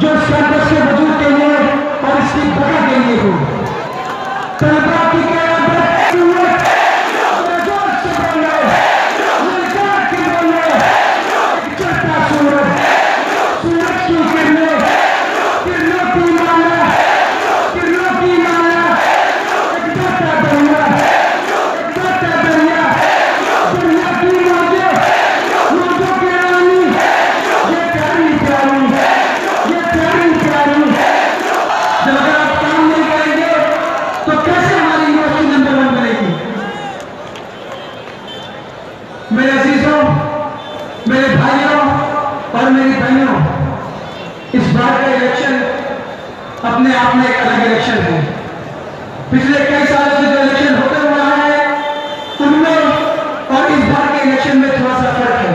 जो सर्वस्व वजूद के लिए और इसकी बका के लिए हो अपने आप में एक अलग इलेक्शन है। पिछले कई सालों से जो इलेक्शन होते हुआ है, उनमें और इस बार के इलेक्शन में थोड़ा सा फ़र्क है।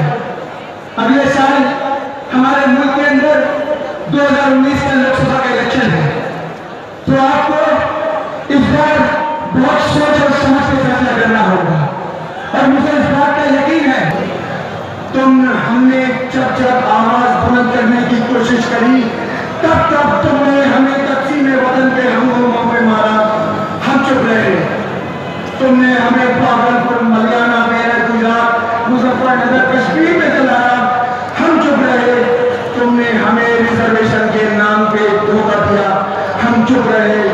अगले साल हमारे मुल्क के अंदर 2019 का लोकसभा का इलेक्शन है। तो आपको इस बार बहुत सोच और समझ के फैसला करना होगा। और मुझे इस बात का यकीन है, तुम हमने जब जब आवाज़ बुलंद करने की कोशिश करी, तब तब तुमने हमें भागलपुर, मलियाना मेरठ गुजरात, मुजफ्फरनगर, कश्मीर में चलाया हम चुप रहे, तुमने हमें रिजर्वेशन के नाम पे धोखा दिया। हम चुप रहे।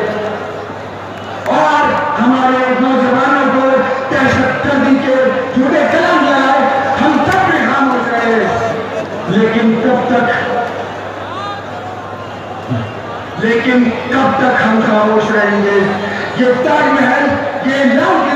और हमारे नौजवानों को दहशतगर्दी के झूठे कलम लगाए, हम तब भी खामोश रहे। लेकिन कब तक? लेकिन कब तक हम खामोश रहेंगे? ये ताजमहल, ये लाल